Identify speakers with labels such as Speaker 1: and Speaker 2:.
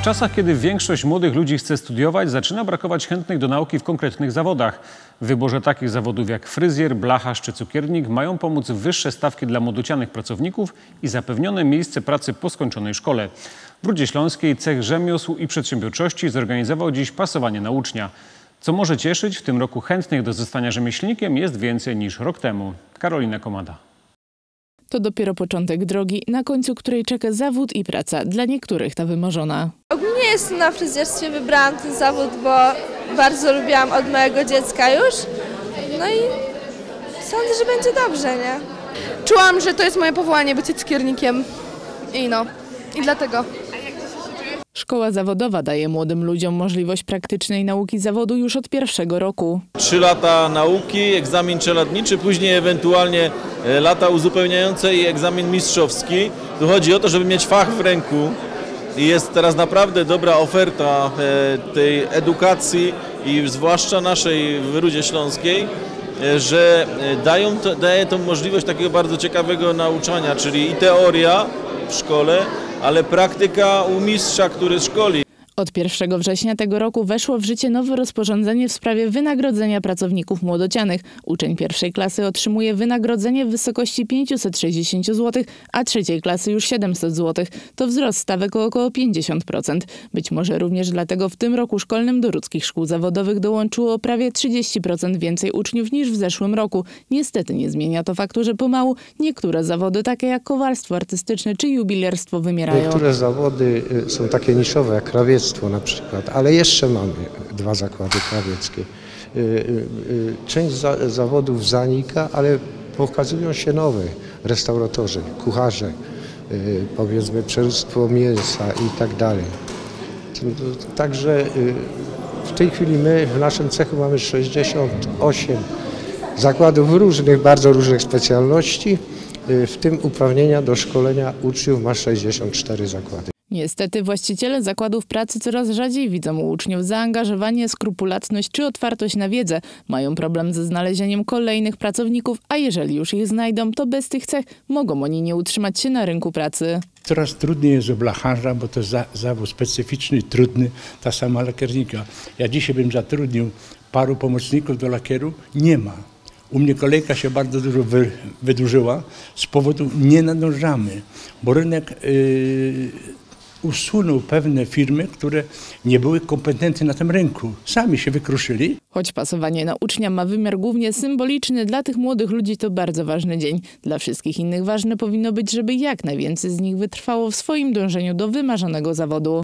Speaker 1: W czasach, kiedy większość młodych ludzi chce studiować, zaczyna brakować chętnych do nauki w konkretnych zawodach. W wyborze takich zawodów jak fryzjer, blacharz czy cukiernik mają pomóc wyższe stawki dla młodocianych pracowników i zapewnione miejsce pracy po skończonej szkole. W Rudzie Śląskiej cech rzemiosł i przedsiębiorczości zorganizował dziś pasowanie na ucznia. Co może cieszyć, w tym roku chętnych do zostania rzemieślnikiem jest więcej niż rok temu. Karolina Komada.
Speaker 2: To dopiero początek drogi, na końcu której czeka zawód i praca, dla niektórych ta wymarzona.
Speaker 3: Ogólnie jestem na fryzjerstwie, wybrałam ten zawód, bo bardzo lubiłam od małego dziecka już. No i sądzę, że będzie dobrze, nie?
Speaker 4: Czułam, że to jest moje powołanie, bycie cukiernikiem. I no, i dlatego.
Speaker 2: Szkoła zawodowa daje młodym ludziom możliwość praktycznej nauki zawodu już od pierwszego roku.
Speaker 5: Trzy lata nauki, egzamin czeladniczy, później ewentualnie e, lata uzupełniające i egzamin mistrzowski. Tu chodzi o to, żeby mieć fach w ręku i jest teraz naprawdę dobra oferta e, tej edukacji i zwłaszcza naszej w Rudzie Śląskiej, e, że dają to, daje to możliwość takiego bardzo ciekawego nauczania, czyli i teoria w szkole, ale praktyka u mistrza, który szkoli.
Speaker 2: Od 1 września tego roku weszło w życie nowe rozporządzenie w sprawie wynagrodzenia pracowników młodocianych. Uczeń pierwszej klasy otrzymuje wynagrodzenie w wysokości 560 zł, a trzeciej klasy już 700 zł. To wzrost stawek o około 50%. Być może również dlatego w tym roku szkolnym do ludzkich szkół zawodowych dołączyło prawie 30% więcej uczniów niż w zeszłym roku. Niestety nie zmienia to faktu, że pomału niektóre zawody, takie jak kowalstwo artystyczne czy jubilerstwo, wymierają.
Speaker 6: Niektóre zawody y, są takie niszowe, jak na przykład, ale jeszcze mamy dwa zakłady krawieckie. Y, y, y, Część za, zawodów zanika, ale pokazują się nowe restauratorzy, kucharze, powiedzmy przeróbstwo mięsa i tak dalej. Także w tej chwili my w naszym cechu mamy 68 zakładów różnych, bardzo różnych specjalności, w tym uprawnienia do szkolenia uczniów ma 64 zakłady.
Speaker 2: Niestety właściciele zakładów pracy coraz rzadziej widzą u uczniów zaangażowanie, skrupulatność czy otwartość na wiedzę. Mają problem ze znalezieniem kolejnych pracowników, a jeżeli już ich znajdą, to bez tych cech mogą oni nie utrzymać się na rynku pracy.
Speaker 7: Coraz trudniej jest u blacharza, bo to za, zawód specyficzny trudny, ta sama lakiernika. Ja dzisiaj bym zatrudnił paru pomocników do lakieru, nie ma. U mnie kolejka się bardzo dużo wy, wydłużyła, z powodu nie nadążamy, bo rynek yy, usunął pewne firmy, które nie były kompetentne na tym rynku. Sami się wykruszyli.
Speaker 2: Choć pasowanie na ucznia ma wymiar głównie symboliczny, dla tych młodych ludzi to bardzo ważny dzień. Dla wszystkich innych ważne powinno być, żeby jak najwięcej z nich wytrwało w swoim dążeniu do wymarzonego zawodu.